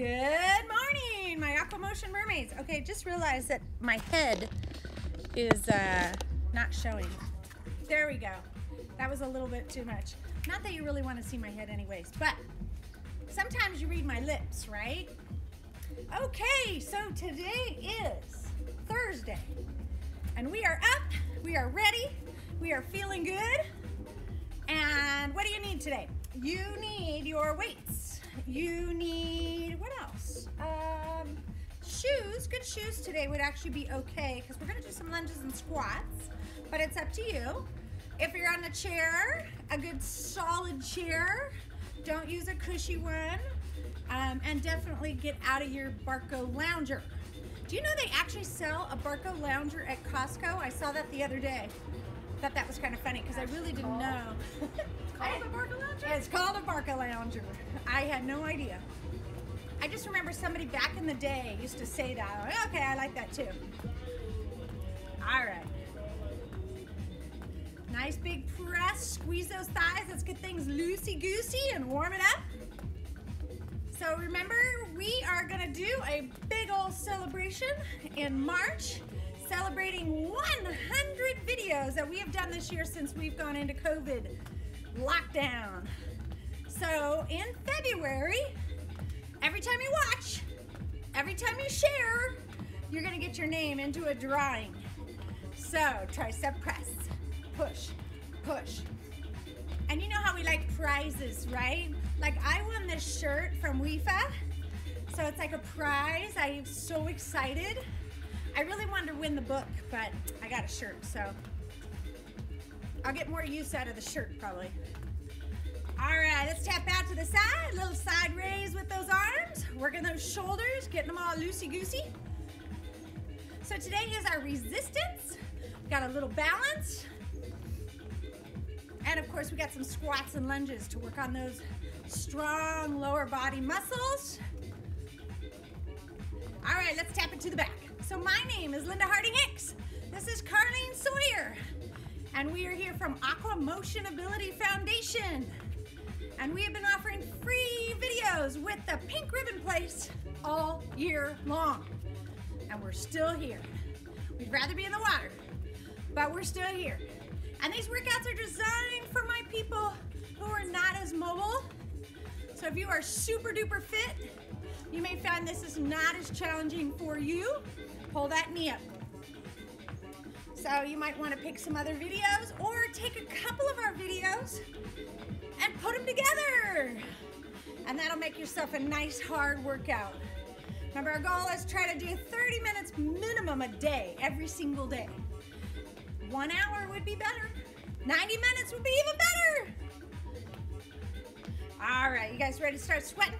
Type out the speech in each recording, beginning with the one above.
Good morning, my Aquamotion mermaids. Okay, just realized that my head is uh, not showing. There we go. That was a little bit too much. Not that you really want to see my head anyways, but sometimes you read my lips, right? Okay, so today is Thursday, and we are up, we are ready, we are feeling good. And what do you need today? You need your weights. You need, what else? Um, shoes, good shoes today would actually be okay because we're gonna do some lunges and squats, but it's up to you. If you're on a chair, a good solid chair, don't use a cushy one, um, and definitely get out of your Barco Lounger. Do you know they actually sell a Barco Lounger at Costco? I saw that the other day. Thought that was kind of funny because I really didn't know. Called a Barca Lounger? It's called a Barca Lounger. I had no idea. I just remember somebody back in the day used to say that. Okay, I like that too. All right. Nice big press. Squeeze those thighs. Let's get things loosey-goosey and warm it up. So remember, we are gonna do a big old celebration in March, celebrating 100 videos that we have done this year since we've gone into COVID lockdown. So in February, every time you watch, every time you share, you're gonna get your name into a drawing. So tricep press, push, push. And you know how we like prizes, right? Like I won this shirt from WIFA, so it's like a prize. I'm so excited. I really wanted to win the book, but I got a shirt, so I'll get more use out of the shirt probably. All right, let's tap out to the side. Little side raise with those arms. Working those shoulders, getting them all loosey-goosey. So today is our resistance. Got a little balance. And of course, we got some squats and lunges to work on those strong lower body muscles. All right, let's tap it to the back. So my name is Linda Harding Hicks. This is Carlene Sawyer. And we are here from Aquamotion Ability Foundation. And we have been offering free videos with the pink ribbon place all year long. And we're still here. We'd rather be in the water, but we're still here. And these workouts are designed for my people who are not as mobile. So if you are super duper fit, you may find this is not as challenging for you. Pull that knee up. So you might want to pick some other videos or take a couple of our videos and put them together. And that'll make yourself a nice hard workout. Remember our goal is try to do 30 minutes minimum a day, every single day. One hour would be better. 90 minutes would be even better. All right, you guys ready to start sweating?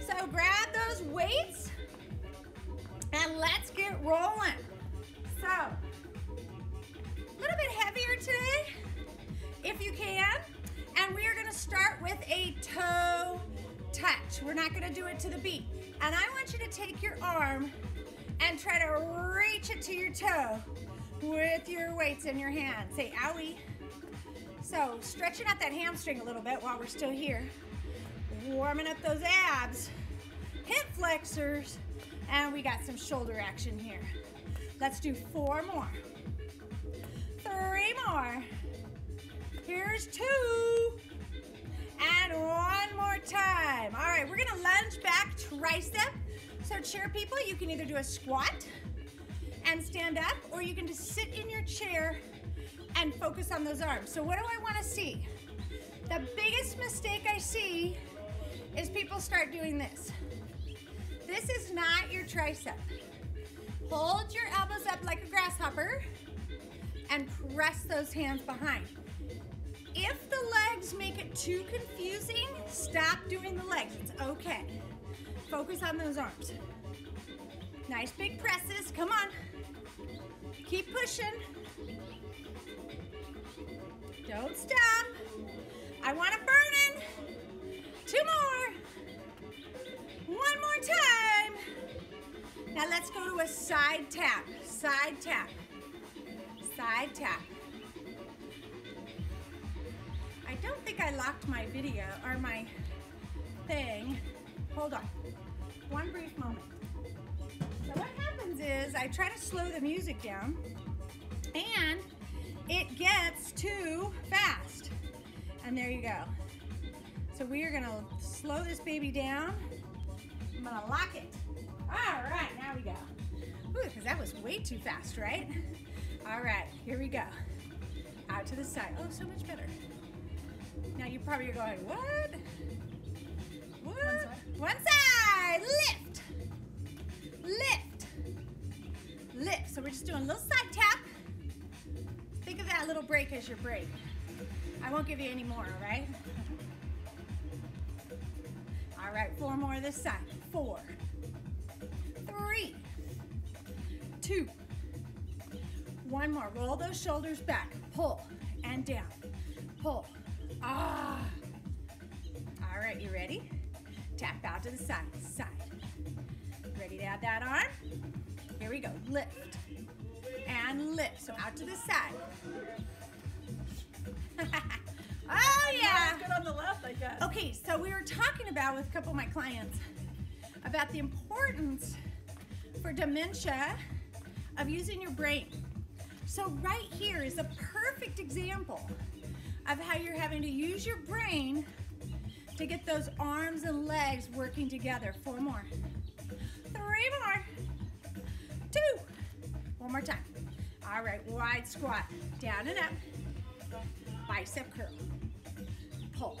So grab those weights and let's get rolling. So, a little bit heavier today, if you can. And we are gonna start with a toe touch. We're not gonna do it to the beat. And I want you to take your arm and try to reach it to your toe with your weights in your hand. Say, owie. So, stretching out that hamstring a little bit while we're still here. Warming up those abs, hip flexors, and we got some shoulder action here. Let's do four more. Three more. Here's two. And one more time. All right, we're gonna lunge back tricep. So chair people, you can either do a squat and stand up, or you can just sit in your chair and focus on those arms. So what do I wanna see? The biggest mistake I see is people start doing this. This is not your tricep. Hold your elbows up like a grasshopper and press those hands behind. If the legs make it too confusing, stop doing the legs. It's okay. Focus on those arms. Nice big presses. Come on. Keep pushing. Don't stop. I want it burning. Two more. One more time. Now let's go to a side tap. Side tap. Side tap. I don't think I locked my video or my thing. hold on. One brief moment. So what happens is I try to slow the music down and it gets too fast. And there you go. So we are gonna slow this baby down. I'm gonna lock it. All right, now we go. Ooh, because that was way too fast, right? All right, here we go. Out to the side. Oh, so much better. Now you probably are going, what? What? One side. One side. Lift. Lift. Lift. So we're just doing a little side tap. Think of that little break as your break. I won't give you any more, all right? All right, four more this side. Four, three, two, one more. Roll those shoulders back. Pull and down. Pull. Ah. All right, you ready? Tap out to the side. Side. Ready to add that arm? Here we go. Lift and lift. So out to the side. oh yeah. Good on the left, I guess. Okay, so we were talking about with a couple of my clients about the importance for dementia of using your brain. So right here is a perfect example of how you're having to use your brain to get those arms and legs working together. Four more. Three more. Two. One more time. All right, wide squat. Down and up. Bicep curl. Pull.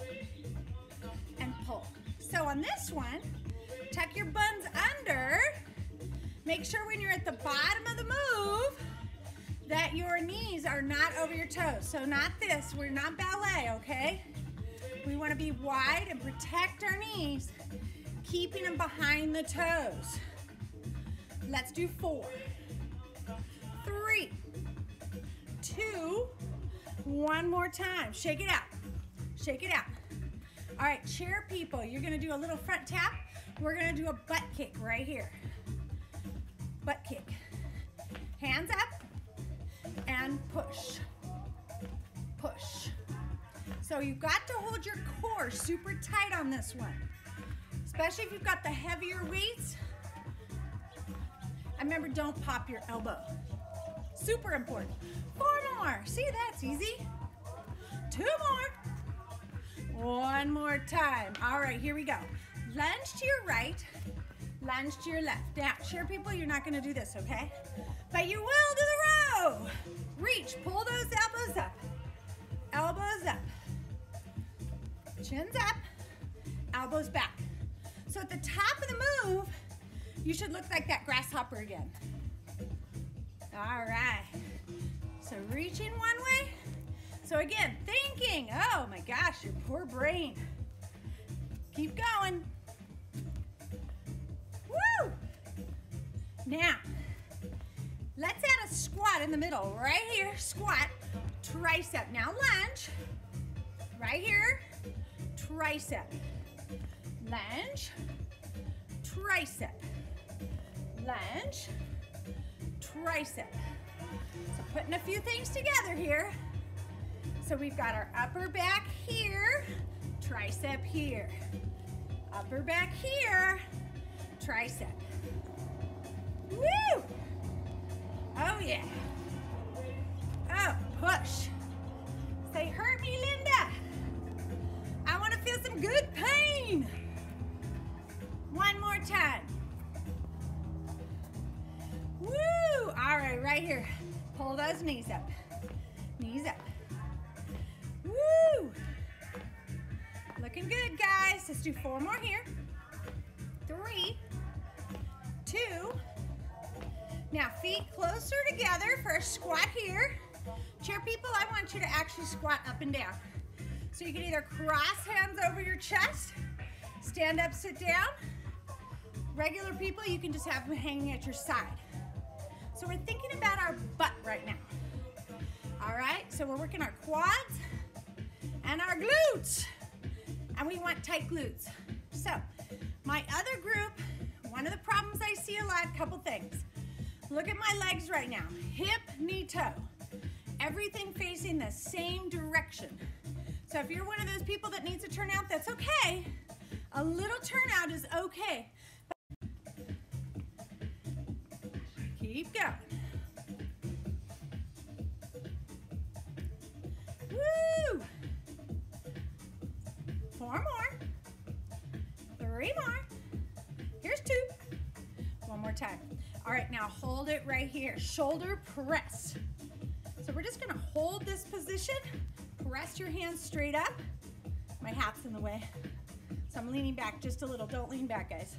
And pull. So on this one, tuck your buns. Make sure when you're at the bottom of the move that your knees are not over your toes. So not this, we're not ballet, okay? We wanna be wide and protect our knees, keeping them behind the toes. Let's do four, three, two, one more time. Shake it out, shake it out. All right, chair people, you're gonna do a little front tap. We're gonna do a butt kick right here. Butt kick. Hands up and push. Push. So you've got to hold your core super tight on this one, especially if you've got the heavier weights. And remember, don't pop your elbow. Super important. Four more. See, that's easy. Two more. One more time. All right, here we go. Lunge to your right, lunge to your left. Now, share people, you're not gonna do this, okay? But you will do the row. Reach, pull those elbows up. Elbows up. Chins up, elbows back. So at the top of the move, you should look like that grasshopper again. All right. So reaching one way. So again, thinking, oh my gosh, your poor brain. Keep going. Now, let's add a squat in the middle, right here, squat, tricep. Now lunge, right here, tricep. Lunge, tricep. Lunge, tricep. So putting a few things together here. So we've got our upper back here, tricep here. Upper back here, tricep. Woo! Oh yeah. Oh, push. Say, hurt me, Linda. I want to feel some good pain. One more time. Woo! All right, right here. Pull those knees up. Knees up. Woo! Looking good, guys. Let's do four more here. Three, two. Now, feet closer together for a squat here. Chair people, I want you to actually squat up and down. So you can either cross hands over your chest, stand up, sit down. Regular people, you can just have them hanging at your side. So we're thinking about our butt right now. All right, so we're working our quads and our glutes. And we want tight glutes. So my other group, one of the problems I see a lot, couple things. Look at my legs right now. Hip, knee, toe. Everything facing the same direction. So if you're one of those people that needs to turn out, that's okay. A little turnout is okay. Keep going. Woo! Four more. Three more. Here's two. One more time. All right, now hold it right here. Shoulder press. So we're just gonna hold this position. Press your hands straight up. My hat's in the way. So I'm leaning back just a little. Don't lean back, guys.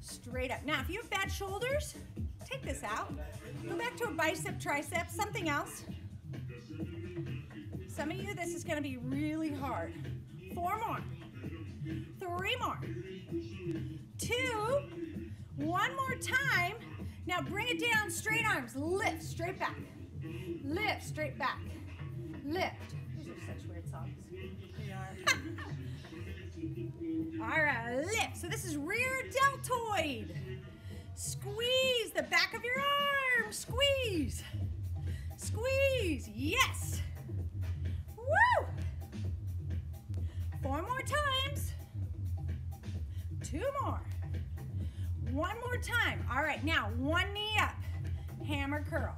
Straight up. Now, if you have bad shoulders, take this out. Go back to a bicep, tricep, something else. Some of you, this is gonna be really hard. Four more. Three more. Two. One more time. Now bring it down, straight arms. Lift, straight back. Lift, straight back. Lift. These are such weird songs. They are. All right, lift. So this is rear deltoid. Squeeze the back of your arm. Squeeze. Squeeze. Yes. Woo. Four more times. Two more. One more time. All right, now one knee up. Hammer curl.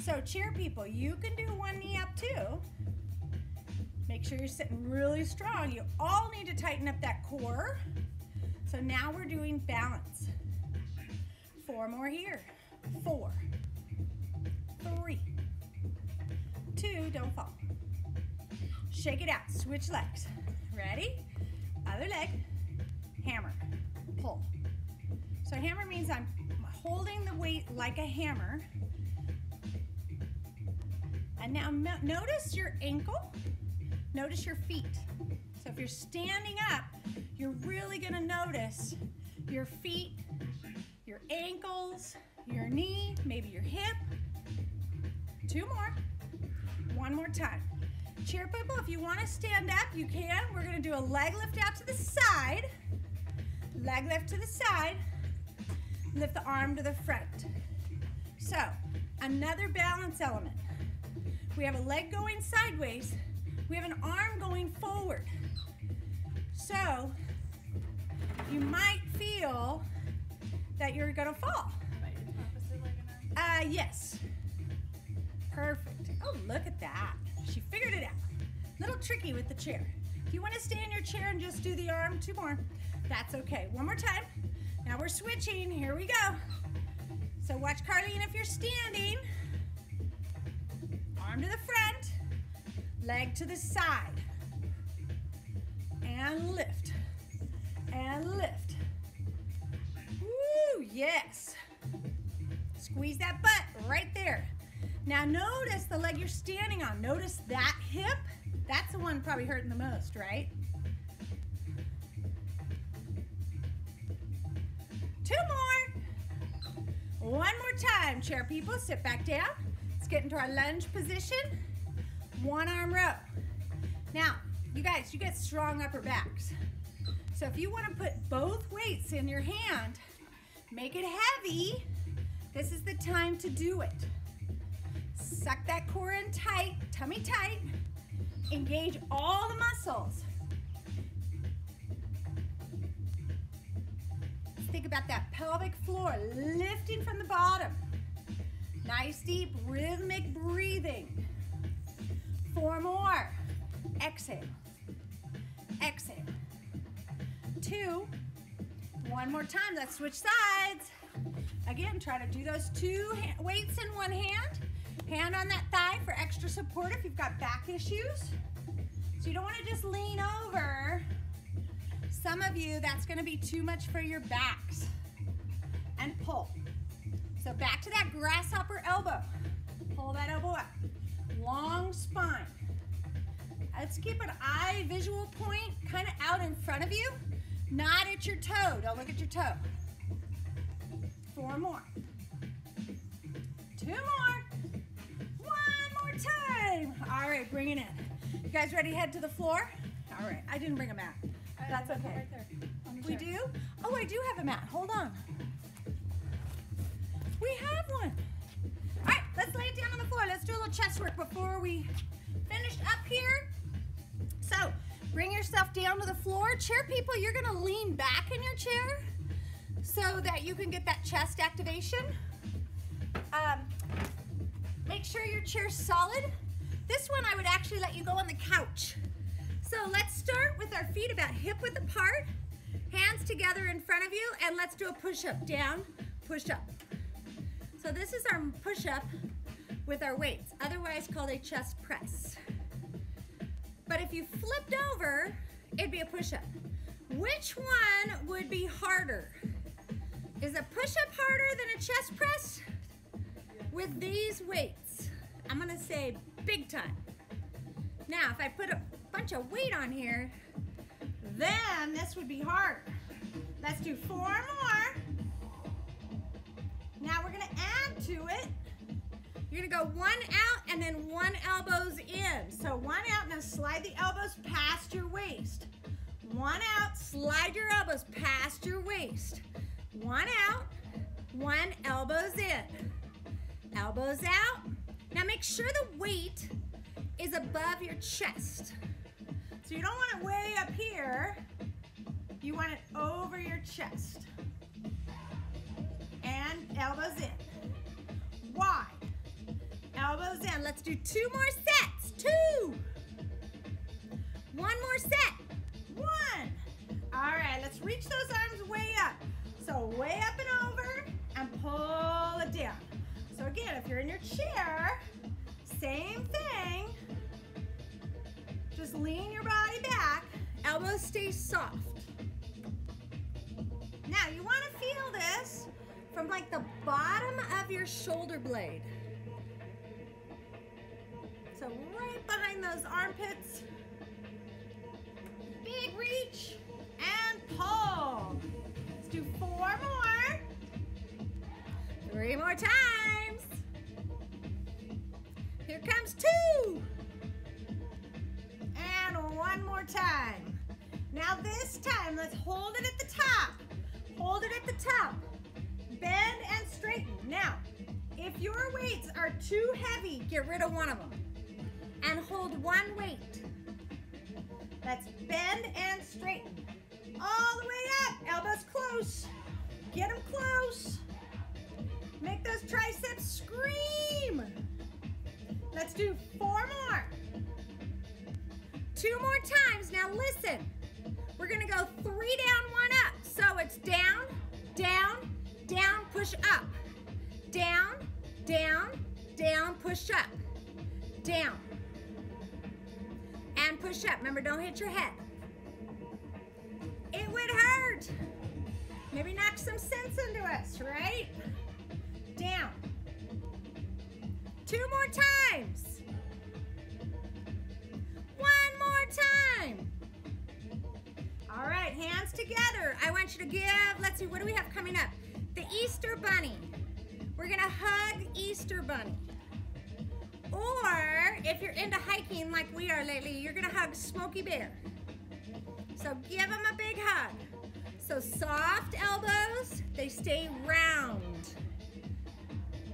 So cheer people, you can do one knee up too. Make sure you're sitting really strong. You all need to tighten up that core. So now we're doing balance. Four more here. Four, three, two, don't fall. Shake it out, switch legs. Ready? Other leg, hammer, pull. So hammer means I'm holding the weight like a hammer. And now notice your ankle Notice your feet. So if you're standing up, you're really gonna notice your feet, your ankles, your knee, maybe your hip. Two more. One more time. Chair people, if you wanna stand up, you can. We're gonna do a leg lift out to the side. Leg lift to the side. Lift the arm to the front. So, another balance element. We have a leg going sideways, we have an arm going forward. So you might feel that you're gonna fall. Uh, yes. Perfect. Oh, look at that. She figured it out. Little tricky with the chair. If you want to stay in your chair and just do the arm, two more, that's okay. One more time. Now we're switching. Here we go. So watch Carlene if you're standing. Arm to the front, leg to the side. And lift. And lift. Woo, yes. Squeeze that butt right there. Now notice the leg you're standing on. Notice that hip. That's the one probably hurting the most, right? Two more. One more time, chair people. Sit back down. Let's get into our lunge position. One arm row. Now, you guys, you get strong upper backs. So if you want to put both weights in your hand, make it heavy, this is the time to do it. Suck that core in tight, tummy tight. Engage all the muscles. Think about that pelvic floor lifting from the bottom. Nice deep rhythmic breathing. Four more. Exhale. Exhale. Two. One more time. Let's switch sides. Again, try to do those two weights in one hand. Hand on that thigh for extra support if you've got back issues. So you don't want to just lean over. Some of you, that's going to be too much for your backs. And pull. So back to that grasshopper elbow. Pull that elbow up. Long spine. Let's keep an eye visual point kind of out in front of you, not at your toe. Don't look at your toe. Four more. Two more. One more time. All right, bring it in. You guys ready to head to the floor? All right, I didn't bring a mat. I That's okay. We do? Oh, I do have a mat. Hold on. We have one. All right, let's lay it down on the floor. Let's do a little chest work before we finish up here. So, Bring yourself down to the floor. Chair people, you're gonna lean back in your chair so that you can get that chest activation. Um, make sure your chair's solid. This one I would actually let you go on the couch. So let's start with our feet about hip width apart, hands together in front of you, and let's do a push-up. Down, push-up. So this is our push-up with our weights, otherwise called a chest press. But if you flipped over, it'd be a push-up. Which one would be harder? Is a push-up harder than a chest press? With these weights, I'm gonna say big time. Now, if I put a bunch of weight on here, then this would be hard. Let's do four more. Now we're gonna add to it. You're gonna go one out and then one elbows in. So one out, now slide the elbows past your waist. One out, slide your elbows past your waist. One out, one elbows in. Elbows out. Now make sure the weight is above your chest. So you don't want it way up here. You want it over your chest. And elbows in. Wide. Elbows in. Let's do two more sets. Two. One more set. One. All right, let's reach those arms way up. So way up and over and pull it down. So again, if you're in your chair, same thing. Just lean your body back. Elbows stay soft. Now you want to feel this from like the bottom of your shoulder blade. So right behind those armpits. Big reach and pull. Let's do four more. Three more times. Here comes two. One more time. Now this time, let's hold it at the top. Hold it at the top. Bend and straighten. Now, if your weights are too heavy, get rid of one of them. And hold one weight. Let's bend and straighten. All the way up. Elbows close. Hit your head. It would hurt. Maybe knock some sense into us, right? Down. Two more times. One more time. All right, hands together. I want you to give, let's see, what do we have coming up? The Easter Bunny. We're gonna hug Easter Bunny. Or if you're into hiking like we are lately, you're gonna hug Smokey Bear. So give him a big hug. So soft elbows, they stay round.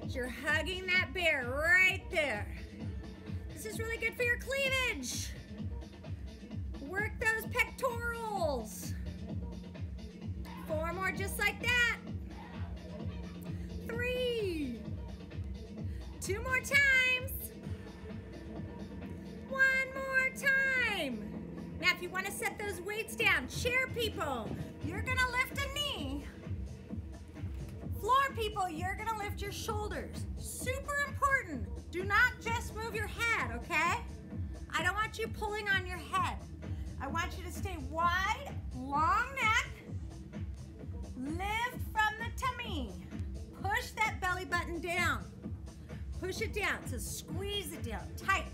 You're hugging that bear right there. This is really good for your cleavage. Work those pectorals. Four more just like that. Three. Two more times. Time. Now, if you want to set those weights down, chair people, you're going to lift a knee. Floor people, you're going to lift your shoulders. Super important. Do not just move your head, okay? I don't want you pulling on your head. I want you to stay wide, long neck. Lift from the tummy. Push that belly button down. Push it down. So squeeze it down tight.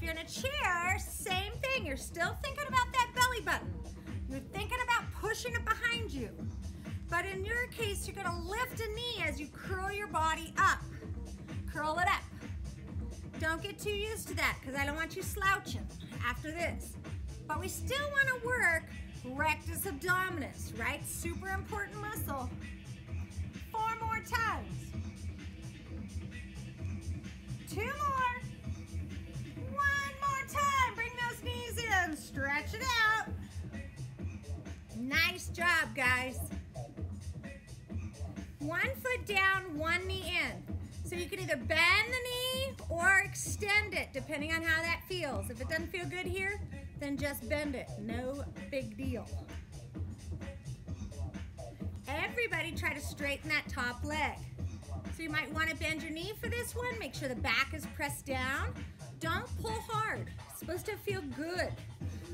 If you're in a chair, same thing. You're still thinking about that belly button. You're thinking about pushing it behind you. But in your case, you're gonna lift a knee as you curl your body up. Curl it up. Don't get too used to that because I don't want you slouching after this. But we still wanna work rectus abdominis, right? Super important muscle. Four more times. Two more. Job, guys. One foot down, one knee in. So you can either bend the knee or extend it, depending on how that feels. If it doesn't feel good here, then just bend it. No big deal. Everybody try to straighten that top leg. So you might want to bend your knee for this one. Make sure the back is pressed down. Don't pull hard. It's supposed to feel good.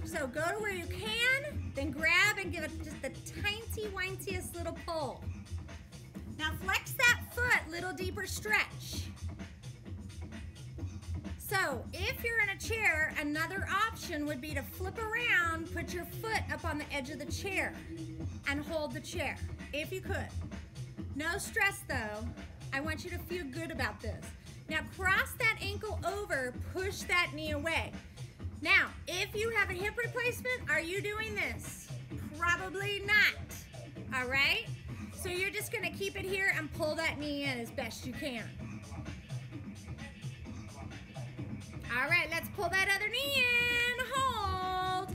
So go to where you can, then grab and give it just the tiny, wintiest little pull. Now flex that foot, little deeper stretch. So if you're in a chair, another option would be to flip around, put your foot up on the edge of the chair and hold the chair, if you could. No stress though. I want you to feel good about this. Now cross that ankle over, push that knee away. Now, if you have a hip replacement, are you doing this? Probably not, all right? So you're just gonna keep it here and pull that knee in as best you can. All right, let's pull that other knee in, hold.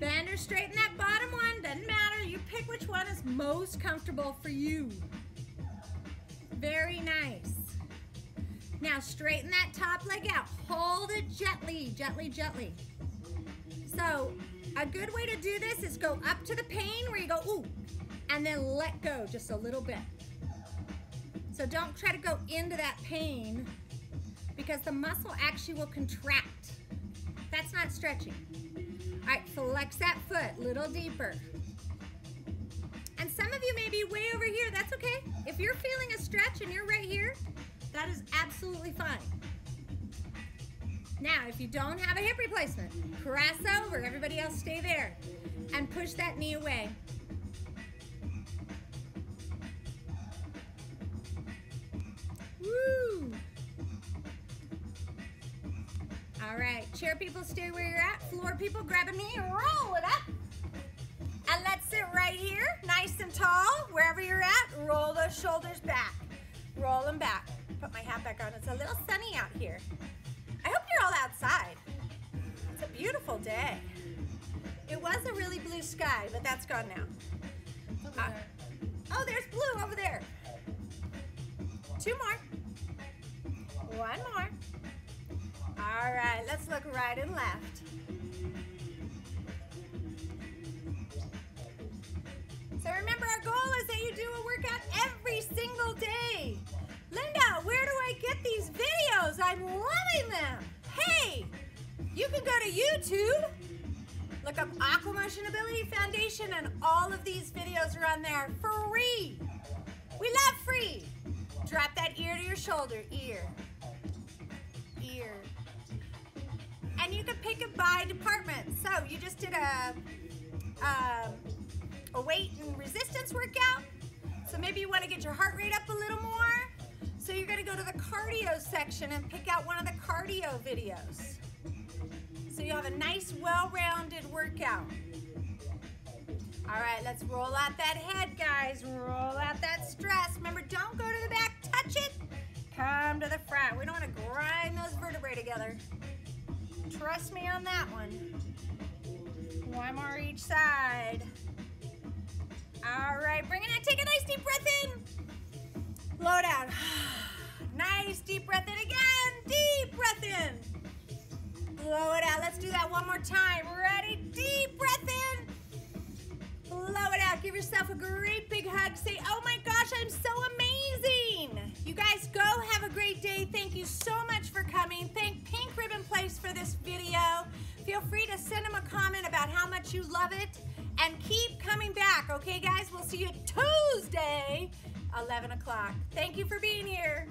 Bend or straighten that bottom one, doesn't matter. You pick which one is most comfortable for you. Now straighten that top leg out. Hold it gently, gently, gently. So a good way to do this is go up to the pain where you go, ooh, and then let go just a little bit. So don't try to go into that pain because the muscle actually will contract. That's not stretching. All right, flex that foot, little deeper. And some of you may be way over here, that's okay. If you're feeling a stretch and you're right here, that is absolutely fine. Now, if you don't have a hip replacement, cross over, everybody else stay there, and push that knee away. Woo! All right, chair people stay where you're at. Floor people grab a knee, roll it up. And let's sit right here, nice and tall, wherever you're at. Roll those shoulders back. Roll them back. My hat back on. It's a little sunny out here. I hope you're all outside. It's a beautiful day. It was a really blue sky, but that's gone now. Uh, oh, there's blue over there. Two more. One more. All right, let's look right and left. I'm loving them. Hey, you can go to YouTube, look up Aquamotion Ability Foundation, and all of these videos are on there free. We love free. Drop that ear to your shoulder, ear, ear. And you can pick it by department. So you just did a, um, a weight and resistance workout. So maybe you want to get your heart rate up a little more. So you're to go to the cardio section and pick out one of the cardio videos. So you have a nice, well-rounded workout. All right, let's roll out that head, guys. Roll out that stress. Remember, don't go to the back, touch it. Come to the front. We don't want to grind those vertebrae together. Trust me on that one. One more each side. All right, bring it in. Take a nice deep breath in. Blow down. nice deep breath in again. Deep breath in. Blow it out. Let's do that one more time. Ready? Deep breath in. Blow it out. Give yourself a great big hug. Say, oh my gosh, I'm so amazing. You guys go have a great day. Thank you so much for coming. Thank Pink Ribbon Place for this video. Feel free to send them a comment about how much you love it and keep coming back. Okay, guys, we'll see you Tuesday, 11 o'clock. Thank you for being here.